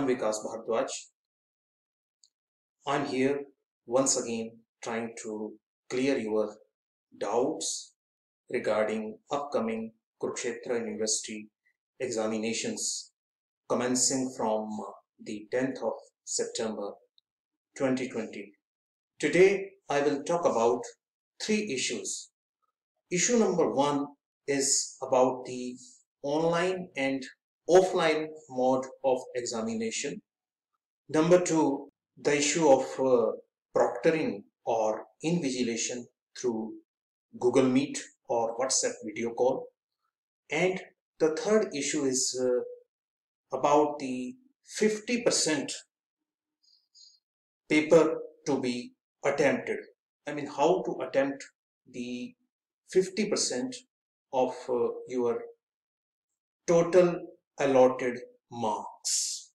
I'm Vikas Bhardwaj. I'm here once again trying to clear your doubts regarding upcoming Kurukshetra University examinations commencing from the 10th of September 2020. Today I will talk about three issues. Issue number one is about the online and offline mode of examination. Number two, the issue of uh, proctoring or invigilation through Google Meet or WhatsApp video call. And the third issue is uh, about the 50% paper to be attempted. I mean, how to attempt the 50% of uh, your total allotted marks.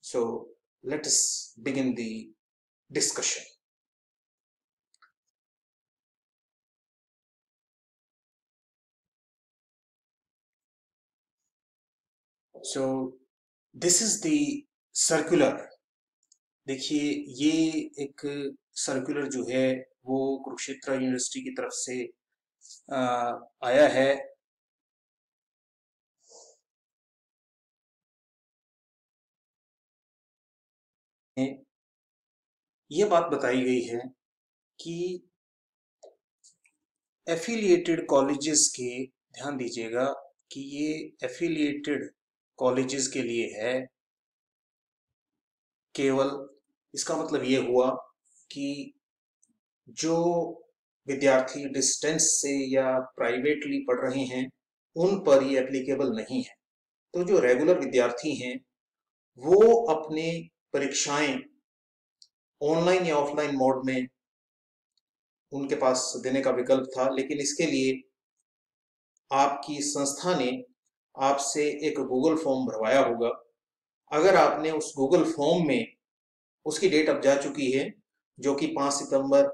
So let us begin the discussion. So this is the circular. देखिए ये एक circular जो है वो Kurukshetra university की तरफ से आ, आया है ये बात बताई गई है कि एफिलिएटेड कॉलेजेस के, ध्यान दीजिएगा कि ये एफिलिएटेड कॉलेजेस के लिए है। केवल इसका मतलब ये हुआ कि जो विद्यार्थी डिस्टेंस से या प्राइवेटली पढ़ रहे हैं, उन पर ये एप्लीकेबल नहीं है। तो जो रेगुलर विद्यार्थी हैं, वो अपने परीक्षाएँ ऑनलाइन या ऑफलाइन मोड में उनके पास देने का विकल्प था, लेकिन इसके लिए आपकी संस्था ने आपसे एक गूगल फॉर्म भरवाया होगा। अगर आपने उस गूगल फॉर्म में उसकी डेट अब जा चुकी है, जो कि 5 सितंबर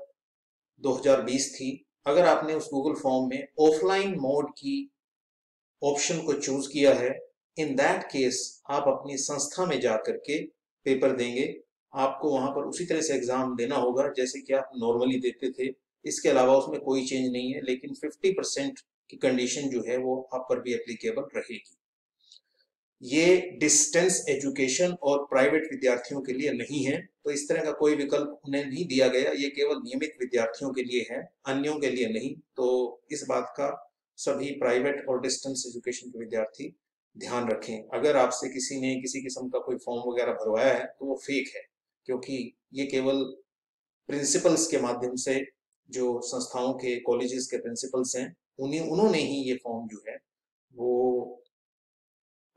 2020 थी, अगर आपने उस गूगल फॉर्म में ऑफलाइन मोड की ऑप्शन को चूज़ किया है इन दैट केस आप अपनी संस्था में जाकर के पेपर देंगे, आपको वहाँ पर उसी तरह से एग्ज़ाम देना होगा जैसे कि आप नॉर्मली देते थे। इसके अलावा उसमें कोई चेंज नहीं है, लेकिन 50 परसेंट की कंडीशन जो है वो आप पर भी एप्लीकेबल रहेगी। ये डिस्टेंस एजुकेशन और प्राइवेट विद्यार्थियों के लिए नहीं है तो इस तरह का कोई विकल्प उन्हें नहीं दिया गया। ये केवल नियमित विद्यार्थियों के लिए है, अन्यों के लिए नहीं। तो इस बात का सभी प्राइवेट और डिस्टेंस एजुकेशन के विद्यार्थी ध्यान रखें। अगर आपसे किसी ने किसी किस्म का कोई फॉर्म वगैरह भरवाया है तो वो फेक है, क्योंकि ये केवल प्रिंसिपल्स के माध्यम से जो संस्थाओं के कॉलेजेस के प्रिंसिपल्स हैं, उन्हीं, उन्होंने ही ये फॉर्म जो है, वो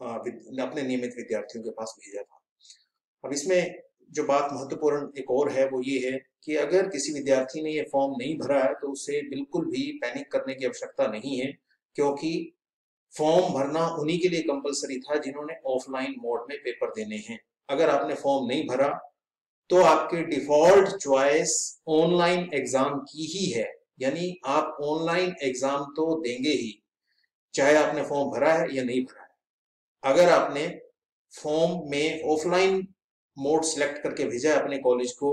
अपने नियमित विद्यार्थियों के पास भेजा था। अब इसमें जो बात महत्वपूर्ण एक और है, वो ये है कि अगर किसी विद्यार्थी ने ये फॉर्म नहीं भरा है तो उसे बिल्कुल भी पैनिक करने की आवश्यकता नहीं है, क्योंकि फॉर्म भरना उन्हीं के लिए कंपलसरी था जिन्होंने ऑफलाइन मोड में पेपर देने हैं। अगर आपने फॉर्म नहीं भरा तो आपकी डिफ़ॉल्ट चॉइस ऑनलाइन एग्ज़ाम की ही है। यानी आप ऑनलाइन एग्ज़ाम तो देंगे ही, चाहे आपने फॉर्म भरा है या नहीं भरा है। अगर आपने फॉर्म में ऑफलाइन मोड सिलेक्ट करके भेजा है अपने कॉलेज को,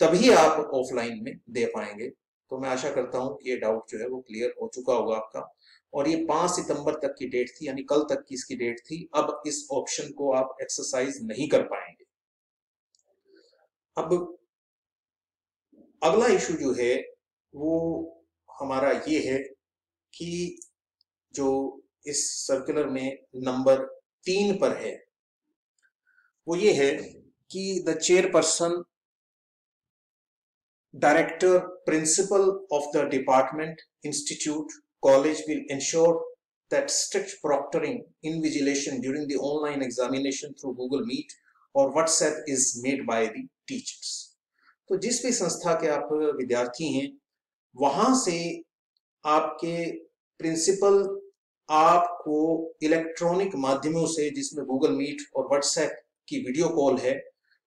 तभी आप ऑफलाइन में दे पाएँगे। तो मैं आशा करता हूँ कि ये डाउट जो है वो क्लियर हो चुका होगा आपका। और ये पाँच सितंबर तक की डेट थी, यानी कल तक की इसकी डेट थी। अब इस ऑप्शन को आप एक्सरसाइज नहीं कर पाएँगे। अब अगला इशू जो है, वो हमारा ये है कि जो इस सर्कुलर में नंबर तीन पर है, वो ये है कि the chairperson director principal of the department institute college will ensure that strict proctoring, invigilation during the online examination through Google Meet or WhatsApp is made by the teachers तो जिस भी संस्था के आप विद्यार्थी हैं, वहाँ से आपके प्रिंसिपल आपको इलेक्ट्रॉनिक माध्यमों से, जिसमें गूगल मीट और व्हाट्सएप की वीडियो कॉल है,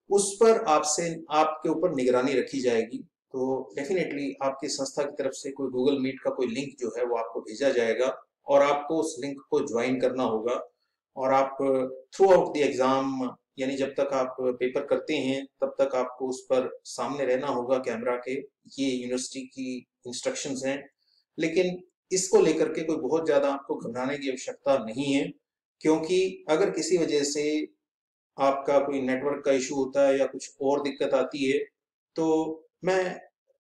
उस पर आपसे, आपके ऊपर निगरानी रखी जाएगी। तो डेफिनेटली आपकी संस्था की तरफ़ से कोई गूगल मीट का कोई लिंक जो है वो आपको भेजा जाएगा और आपको उस लिंक को ज्वाइन करना होगा। और आप थ्रू आउट द एग्ज़ाम यानी जब तक आप पेपर करते हैं, तब तक आपको उस पर सामने रहना होगा कैमरा के। ये यूनिवर्सिटी की इंस्ट्रक्शंस हैं। लेकिन इसको लेकर के कोई बहुत ज़्यादा आपको घबराने की आवश्यकता नहीं है, क्योंकि अगर किसी वजह से आपका कोई नेटवर्क का इशू होता है या कुछ और दिक्कत आती है तो मैं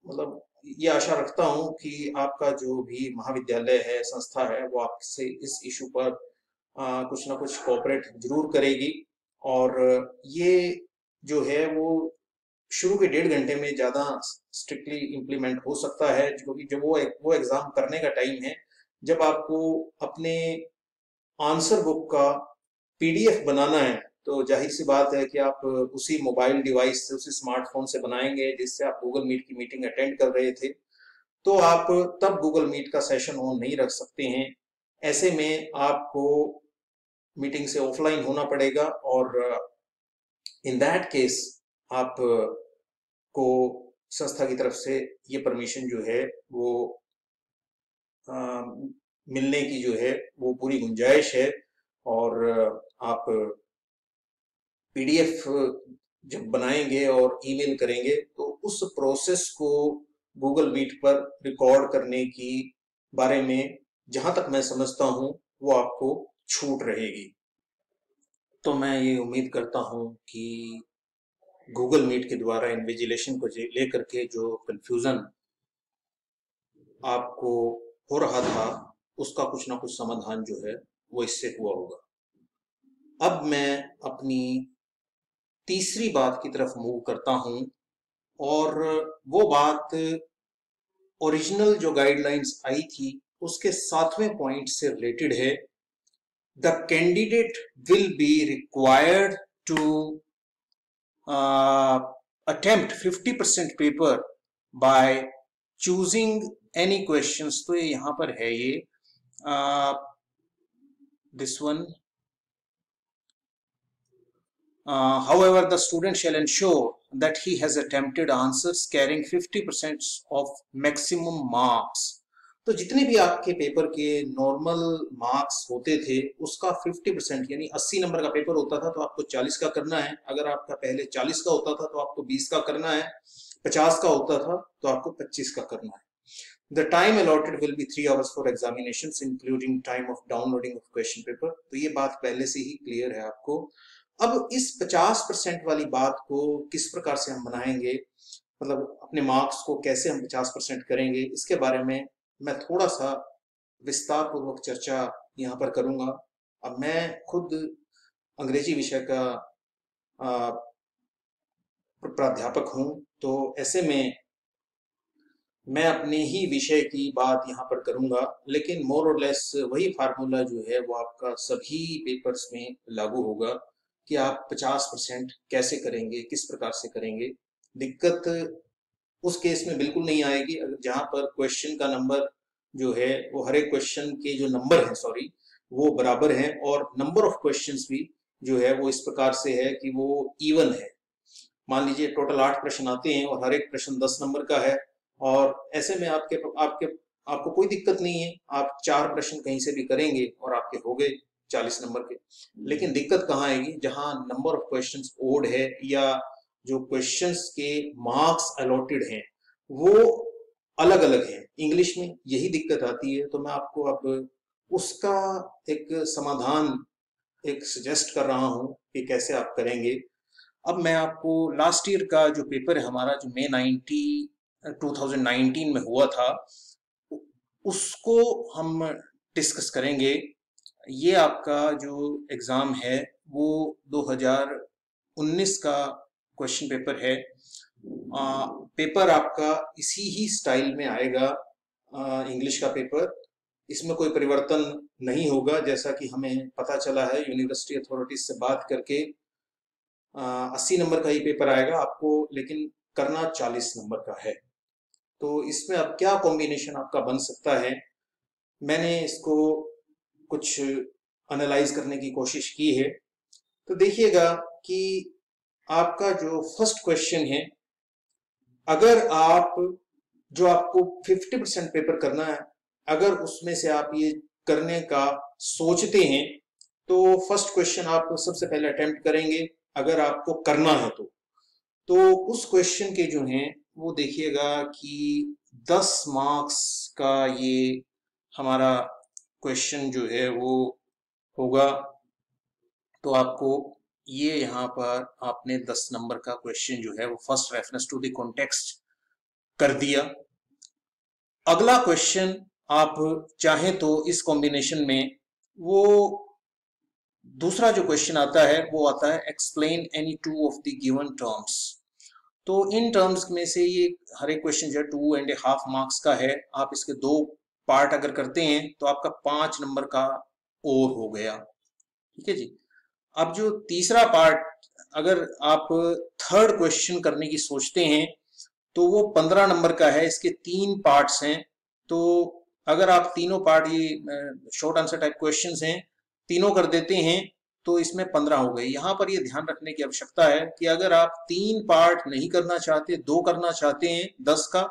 मतलब ये आशा रखता हूँ कि आपका जो भी महाविद्यालय है संस्था है वो आपसे इस इशू पर आ, कुछ ना कुछ कोऑपरेट ज़रूर करेगी। और ये जो है वो शुरू के डेढ़ घंटे में ज़्यादा स्ट्रिक्टली इम्प्लीमेंट हो सकता है क्योंकि जब वो एक, वो एग्ज़ाम करने का टाइम है जब आपको अपने आंसर बुक का पीडीएफ बनाना है तो ज़ाहिर सी बात है कि आप उसी मोबाइल डिवाइस से उसी स्मार्टफ़ोन से बनाएँगे जिससे आप गूगल मीट की मीटिंग अटेंड कर रहे थे। तो आप तब गूगल मीट का सेशन ऑन नहीं रख सकते हैं। ऐसे में आपको मीटिंग से ऑफलाइन होना पड़ेगा और इन दैट केस आप को संस्था की तरफ़ से ये परमिशन जो है वो आ, मिलने की जो है वो पूरी गुंजाइश है और आप पीडीएफ जब बनाएँगे और ईमेल करेंगे तो उस प्रोसेस को गूगल मीट पर रिकॉर्ड करने की बारे में जहाँ तक मैं समझता हूँ, वो आपको छूट रहेगी। तो मैं ये उम्मीद करता हूँ कि गूगल मीट के द्वारा इन्विजिलेशन को लेकर के जो कंफ्यूजन आपको हो रहा था, उसका कुछ ना कुछ समाधान जो है, वो इससे हुआ होगा। अब मैं अपनी तीसरी बात की तरफ़ मूव करता हूँ, और वो बात ओरिजिनल जो गाइडलाइंस आई थी, उसके सातवें पॉइंट से रिलेटेड है। The candidate will be required to attempt 50 percent paper by choosing any questions तो ये यहाँ पर है ये। This one Uh, however, the student shall ensure that he has attempted answers carrying 50% of maximum marks. तो जितने भी आपके पेपर के नॉर्मल मार्क्स होते थे उसका 50 परसेंट यानी 80 नंबर का पेपर होता था तो आपको 40 का करना है। अगर आपका पहले 40 का होता था तो आपको 20 का करना है। 50 का होता था तो आपको 25 का करना है। The time allotted will be three hours for examination including time of downloading of question paper तो ये बात पहले से ही क्लियर है आपको। अब इस 50 परसेंट वाली बात को किस प्रकार से हम बनाएँगे? मतलब अपने मार्क्स को कैसे हम 50 परसेंट करेंगे? इसके बारे में मैं थोड़ा सा विस्तार पूर्वक चर्चा यहाँ पर करूँगा। अब मैं खुद अंग्रेज़ी विषय का प्राध्यापक हूँ तो ऐसे में मैं अपने ही विषय की बात यहाँ पर करूँगा, लेकिन मोर और लेस वही फार्मूला जो है वो आपका सभी पेपर्स में लागू होगा। कि आप 50 परसेंट कैसे करेंगे, किस प्रकार से करेंगे, दिक्कत उस केस में बिल्कुल नहीं आएगी। अगर जहाँ पर क्वेश्चन का नंबर जो है, वो हर एक क्वेश्चन के जो नंबर है सॉरी वो बराबर है और नंबर ऑफ़ क्वेश्चंस भी जो है, वो इस प्रकार से है कि वो इवन है। मान लीजिए टोटल आठ प्रश्न आते हैं और हर एक प्रश्न दस नंबर का है और ऐसे में आपके आपके, आपको कोई दिक्कत नहीं है। आप चार प्रश्न कहीं से भी करेंगे और आपके हो गए। चालीस नंबर के। लेकिन दिक्कत कहाँ आएगी? जहाँ नंबर ऑफ़ क्वेश्चन ओड है या जो क्वेश्चंस के मार्क्स अलॉटेड हैं वो अलग अलग हैं। इंग्लिश में यही दिक्कत आती है। तो मैं आपको अब उसका एक समाधान एक सजेस्ट कर रहा हूँ कि कैसे आप करेंगे। अब मैं आपको लास्ट ईयर का जो पेपर है हमारा जो मे नाइनटी 2019 में हुआ था उसको हम डिस्कस करेंगे। ये आपका जो एग्ज़ाम है वो 2019 का क्वेश्चन पेपर है। आ, पेपर आपका इसी ही स्टाइल में आएगा इंग्लिश का पेपर इसमें कोई परिवर्तन नहीं होगा जैसा कि हमें पता चला है यूनिवर्सिटी अथॉरिटीज से बात करके अस्सी नंबर का ही पेपर आएगा आपको लेकिन करना चालीस नंबर का है। तो इसमें अब क्या कॉम्बिनेशन आपका बन सकता है? मैंने इसको कुछ एनालाइज करने की कोशिश की है। तो देखिएगा कि आपका जो फ़र्स्ट क्वेश्चन है, अगर आप, जो आपको 50 परसेंट पेपर करना है, अगर उसमें से आप ये करने का सोचते हैं तो फ़र्स्ट क्वेश्चन आप सबसे पहले अटेम्प्ट करेंगे अगर आपको करना है तो। तो उस क्वेश्चन के जो हैं, वो देखिएगा कि 10 मार्क्स का ये हमारा क्वेश्चन जो है वो होगा। तो आपको ये यहाँ पर आपने 10 नंबर का क्वेश्चन जो है वो first reference to the context कर दिया। अगला क्वेश्चन आप चाहें तो इस कॉम्बिनेशन में वो दूसरा जो क्वेश्चन आता है वो आता है explain any two of the given terms तो इन टर्म्स में से ये हर एक क्वेश्चन जो है टू एंड हाफ़ मार्क्स का है। आप इसके दो पार्ट अगर करते हैं तो आपका पाँच नंबर का और हो गया। ठीक है जी? अब जो तीसरा पार्ट, अगर आप थर्ड क्वेश्चन करने की सोचते हैं तो वो पंद्रह नंबर का है, इसके तीन पार्ट्स हैं। तो अगर आप तीनों पार्ट, ये शॉर्ट आंसर टाइप क्वेश्चंस हैं, तीनों कर देते हैं तो इसमें पंद्रह हो गए। यहाँ पर ये ध्यान रखने की आवश्यकता है कि अगर आप तीन पार्ट नहीं करना चाहते, दो करना चाहते हैं, दस का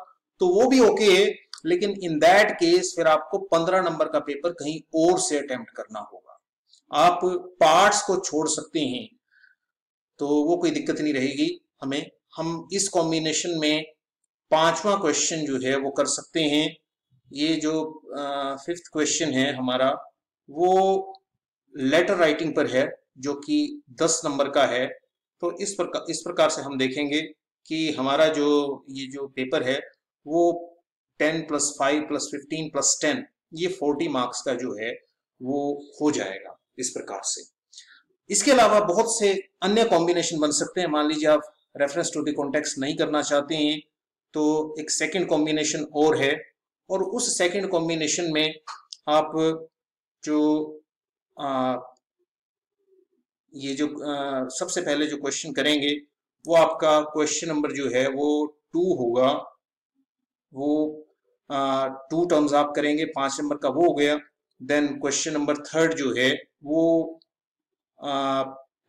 तो वो भी ओके है लेकिन इन दैट केस फिर आपको पंद्रह नंबर का पेपर कहीं और से अटेम्प्ट करना होगा। आप पार्ट्स को छोड़ सकते हैं तो वो कोई दिक्कत नहीं रहेगी हमें। हम इस कॉम्बिनेशन में पांचवा क्वेश्चन जो है, वो कर सकते हैं। ये जो फिफ्थ क्वेश्चन है हमारा, वो लेटर राइटिंग पर है, जो कि दस नंबर का है। तो इस प्रकार इस प्रकार से हम देखेंगे कि हमारा जो, ये जो पेपर है, वो ten plus five plus fifteen plus ten ये फोर्टी मार्क्स का जो है वो हो जाएगा इस प्रकार से। इसके अलावा बहुत से अन्य कॉम्बिनेशन बन सकते हैं। मान लीजिए आप रेफरेंस टू द कॉन्टेक्स्ट नहीं करना चाहते हैं तो एक सेकंड कॉम्बिनेशन और है और उस सेकंड कॉम्बिनेशन में आप जो आ, ये जो आ, सबसे पहले जो क्वेश्चन करेंगे वो आपका क्वेश्चन नंबर जो है वो टू होगा वो टू टर्म्स आप करेंगे, पाँच नंबर का वो हो गया। देन क्वेश्चन नंबर थर्ड जो है, वो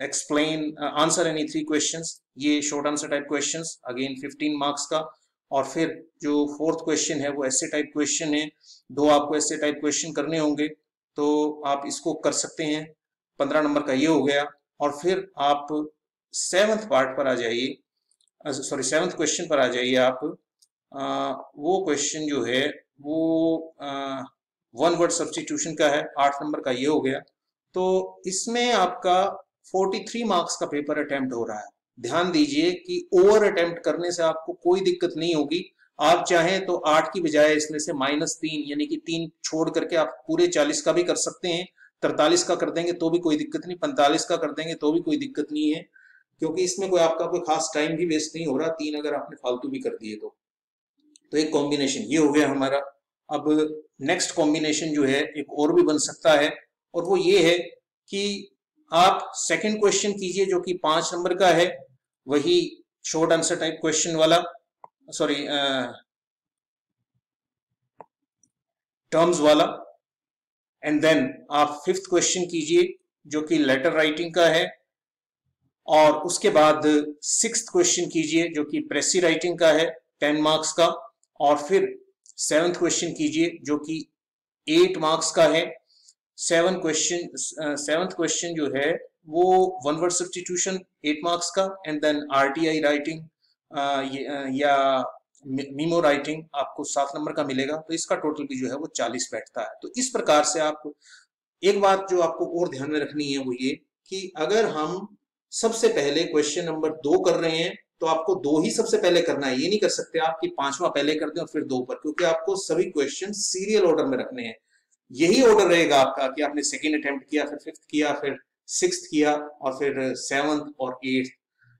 explain answer any three question ये short answer type question again 15 marks का। और फिर जो फोर्थ क्वेश्चन है, वो ऐसे टाइप क्वेश्चन है। दो आपको ऐसे टाइप क्वेश्चन करने होंगे तो आप इसको कर सकते हैं। पंद्रह नंबर का ये हो गया। और फिर आप सेवंथ पार्ट पर आ जाइए। सॉरी सेवंथ क्वेश्चन पर आ जाइए आप। वो क्वेश्चन जो है, वो वन वर्ड सब्सटीट्यूशन का है, आठ नंबर का ये हो गया। तो इसमें आपका 43 मार्क्स का पेपर अटेम्प्ट हो रहा है। ध्यान दीजिए कि ओवर अटेम्प्ट करने से आपको कोई दिक्कत नहीं होगी। आप चाहें तो आठ की बजाय इसमें से माइनस तीन, यानी कि तीन छोड़ करके आप पूरे चालीस का भी कर सकते हैं। तरतालीस का कर देंगे तो भी कोई दिक्कत नहीं, पैंतालीस का कर देंगे तो भी कोई दिक्कत नहीं है। क्योंकि इसमें कोई आपका कोई खास टाइम भी वेस्ट नहीं हो रहा, तीन अगर आपने फालतू भी कर दिए तो। तो एक कॉम्बिनेशन ये हो गया हमारा। अब नेक्स्ट कॉम्बिनेशन जो है, एक और भी बन सकता है। और वो ये है कि आप सेकंड क्वेश्चन कीजिए जो कि पाँच नंबर का है, वही शॉर्ट आंसर टाइप क्वेश्चन वाला सॉरी टर्म्स वाला। एंड देन आप फिफ्थ क्वेश्चन कीजिए जो कि लेटर राइटिंग का है। और उसके बाद सिक्स क्वेश्चन कीजिए जो कि प्रेसी राइटिंग का है टेन मार्क्स का। और फिर सेवेंथ क्वेश्चन कीजिए, जो कि एट मार्क्स का है। सेवन क्वेश्चन सेवंथ क्वेश्चन जो है, वो one word substitution eight marks का एंड देन आरटीआई राइटिंग या मीमो राइटिंग आपको सात नंबर का मिलेगा। तो इसका टोटल भी जो है, वो चालीस बैठता है। तो इस प्रकार से आप, एक बात जो आपको और ध्यान में रखनी है, वो ये कि अगर हम सबसे पहले क्वेश्चन नंबर दो कर रहे हैं तो आपको दो ही सबसे पहले करना है, ये नहीं कर सकते आप कि पांचवा पहले कर दें और फिर दो पर, क्योंकि आपको सभी क्वेश्चन सीरियल ऑर्डर में रखने हैं। यही ऑर्डर रहेगा आपका कि आपने सेकेंड अटेम्प्ट किया, फिर फिफ्थ किया, फिर सिक्स किया और फिर सेवंथ और एट्थ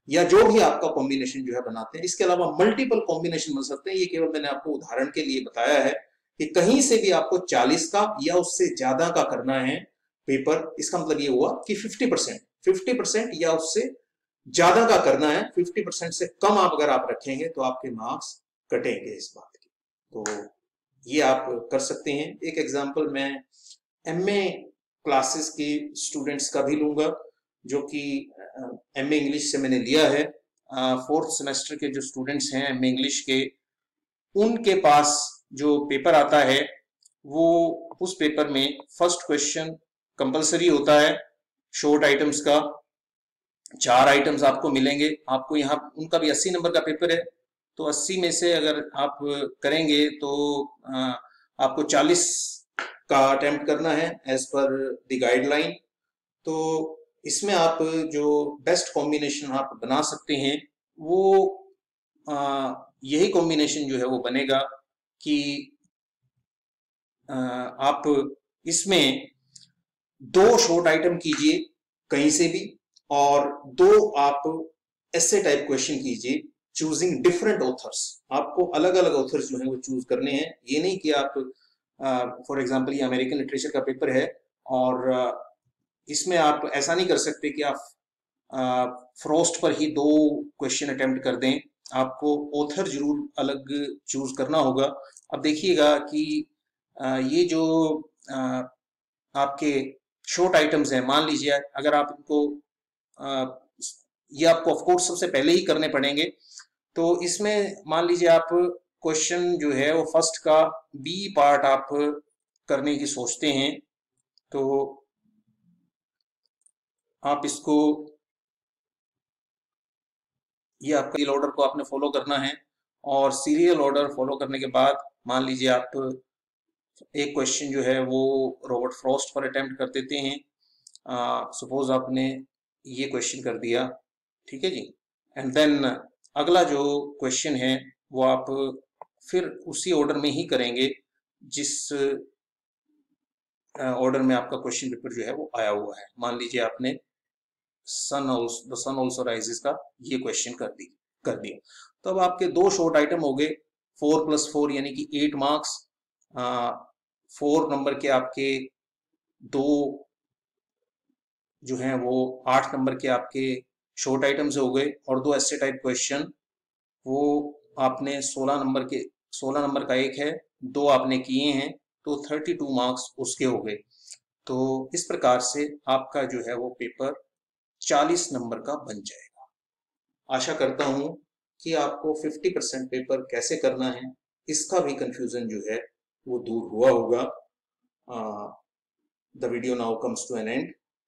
या जो भी आपका कॉम्बिनेशन जो है बनाते हैं। इसके अलावा मल्टीपल कॉम्बिनेशन बन सकते हैं। ये केवल मैंने आपको उदाहरण के लिए बताया है कि कहीं से भी आपको 40 का या उससे ज़्यादा का करना है पेपर इसका मतलब ये हुआ कि 50 परसेंट फिफ्टी परसेंट या उससे ज़्यादा का करना है 50 परसेंट से कम आप अगर आप रखेंगे तो आपके मार्क्स कटेंगे इस बात के। तो ये आप कर सकते हैं। एक एग्ज़ाम्पल मैं एमए क्लासेस के स्टूडेंट्स का भी लूँगा, जो कि एमए इंग्लिश से मैंने लिया है। फोर्थ सेमेस्टर के जो स्टूडेंट्स हैं एम इंग्लिश के, उनके पास जो पेपर आता है, वो उस पेपर में फ़र्स्ट क्वेश्चन कंपलसरी होता है शॉर्ट आइटम्स का। चार आइटम्स आपको मिलेंगे। आपको यहाँ उनका भी अस्सी नंबर का पेपर है। तो अस्सी में से अगर आप करेंगे तो आपको चालीस का अटेम्प्ट करना है एज पर द गाइडलाइन तो इसमें आप जो बेस्ट कॉम्बिनेशन आप बना सकते हैं वो आ, यही कॉम्बिनेशन जो है वो बनेगा कि आ, आप इसमें दो शॉर्ट आइटम कीजिए कहीं से भी। और दो आप ऐसे टाइप क्वेश्चन कीजिए चूजिंग डिफरेंट ऑथर्स आपको अलग अलग ऑथर्स जो है वो चूज़ करने हैं। ये नहीं कि आप फॉर एग्जांपल ये अमेरिकन लिटरेचर का पेपर है और uh, इसमें आप ऐसा नहीं कर सकते कि आप फ्रोस्ट पर ही दो क्वेश्चन अटेम्प्ट कर दें। आपको ऑथर ज़रूर अलग चूज़ करना होगा। अब देखिएगा कि ये जो आपके शॉर्ट आइटम्स हैं मान लीजिए अगर आप इनको ये आपको ऑफकोर्स सबसे पहले ही करने पड़ेंगे। तो इसमें मान लीजिए आप क्वेश्चन जो है वो फ़र्स्ट का बी पार्ट आप करने की सोचते हैं तो आप इसको, ये आपका ऑर्डर को आपने फॉलो करना है और सीरियल ऑर्डर फॉलो करने के बाद मान लीजिए आप एक क्वेश्चन जो है वो रॉबर्ट फ्रॉस्ट पर अटेम्प्ट कर देते हैं। सपोज़ आपने ये क्वेश्चन कर दिया। ठीक है जी? एंड देन अगला जो क्वेश्चन है, वो आप फिर उसी ऑर्डर में ही करेंगे, जिस ऑर्डर में आपका क्वेश्चन पेपर जो है, वो आया हुआ है। मान लीजिए आपने sun the sun also rises का ये क्वेश्चन कर दी, कर दिया। तो अब आपके दो शॉर्ट आइटम हो गए फोर प्लस फोर यानी कि एट मार्क्स फोर नंबर के आपके दो जो हैं वो आठ नंबर के आपके शॉर्ट आइटम्स हो गए और दो ऐसे टाइप क्वेश्चन वो आपने सोलह नंबर के, सोलह नंबर का एक है, दो आपने किए हैं तो थर्टी टू मार्क्स उसके हो गए। तो इस प्रकार से आपका जो है वो पेपर चालीस नंबर का बन जाएगा। आशा करता हूँ कि आपको 50 परसेंट पेपर कैसे करना है, इसका भी कंफ्यूजन जो है वो दूर हुआ होगा। The video now comes to an end